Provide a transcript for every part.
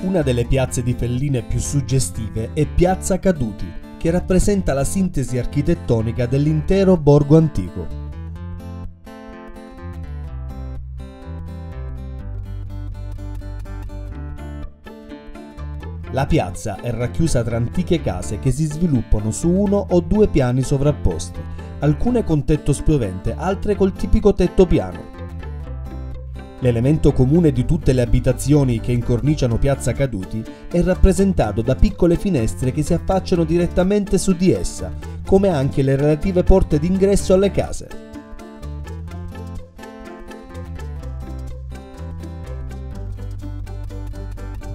Una delle piazze di Felline più suggestive è Piazza Caduti, che rappresenta la sintesi architettonica dell'intero borgo antico. La piazza è racchiusa tra antiche case che si sviluppano su uno o due piani sovrapposti, alcune con tetto spiovente, altre col tipico tetto piano. L'elemento comune di tutte le abitazioni che incorniciano Piazza Caduti è rappresentato da piccole finestre che si affacciano direttamente su di essa, come anche le relative porte d'ingresso alle case.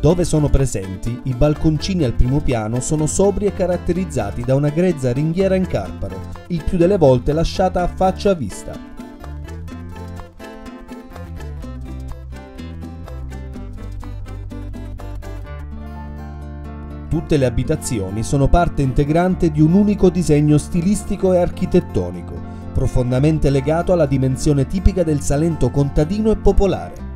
Dove sono presenti, i balconcini al primo piano sono sobri e caratterizzati da una grezza ringhiera in carparo, il più delle volte lasciata a faccia a vista. Tutte le abitazioni sono parte integrante di un unico disegno stilistico e architettonico, profondamente legato alla dimensione tipica del Salento contadino e popolare.